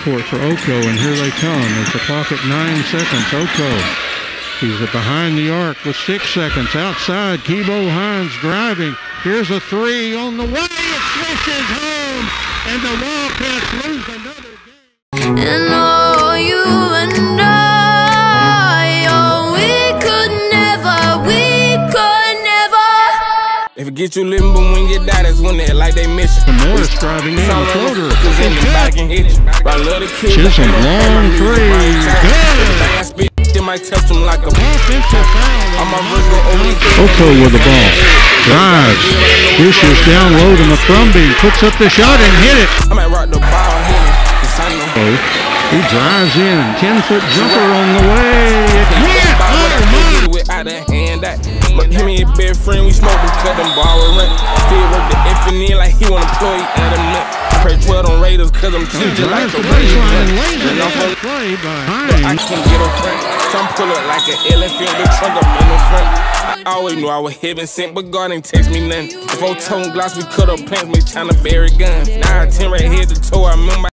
backcourt for Oko, and here they come. It's the clock at nine seconds. Oko, he's behind the arc with six seconds. Outside, Kebo Hines driving. Here's a three on the way. It swishes home, and the Wildcats lose another game. If it gets you living, but when you die, that's when they like they miss you. And Morris driving in the floater. Cause anybody can hit you. But I love the kid. Chisholm, long three. Good. Everything I spit, it might touch them like a Offensive. I'm a verse go over these with the ball. Drives. Dishes down low to McCrumbie. Puts up the shot and hit it. I might rock the ball, hit it. Cause I know. Oh, he drives in. 10 foot jumper on the way. It But him and his best friend, we smoke and cut them with rent. Feel work the F and in like he wanna play at a mint. Pray 12 on Raiders cause I'm cheap just like a the Raiders. I can't get a front. Some pull up like an elephant, the trunk up in the front. I always knew I was heaven sent, but God ain't text me nothing. Four tone gloss, we cut up pants, me tryna bury guns. Now I 10 right here to toe, I remember.